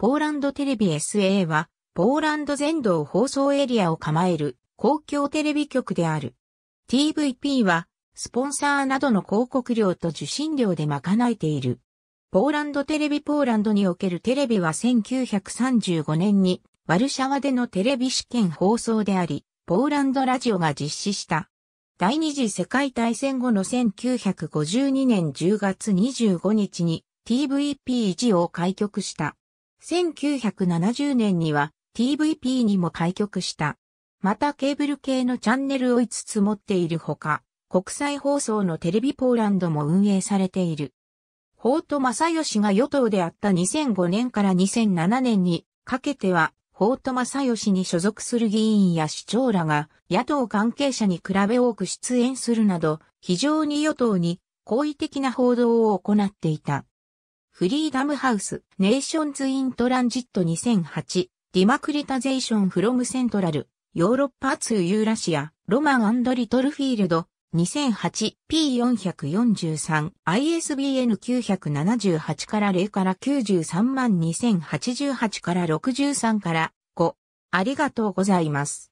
ポーランドテレビ SA は、ポーランド全土を放送エリアを構える公共テレビ局である。TVP は、スポンサーなどの広告料と受信料で賄えている。ポーランドテレビポーランドにおけるテレビは1935年にワルシャワでのテレビ試験放送であり、ポーランドラジオが実施した。第二次世界大戦後の1952年10月25日に TVP1 を開局した。1970年には TVP にも開局した。またケーブル系のチャンネルを5つ持っているほか、国際放送のテレビポーランドも運営されている。法と正義が与党であった2005年から2007年にかけては、法と正義に所属する議員や市長らが野党関係者に比べ多く出演するなど、非常に与党に好意的な報道を行っていた。Freedom House、Nations in Transit 2008、Democratization from Central Europe to Eurasia、Rowman Littlefield、2008 P443 ISBN 978から0から93万2088から63から5ありがとうございます。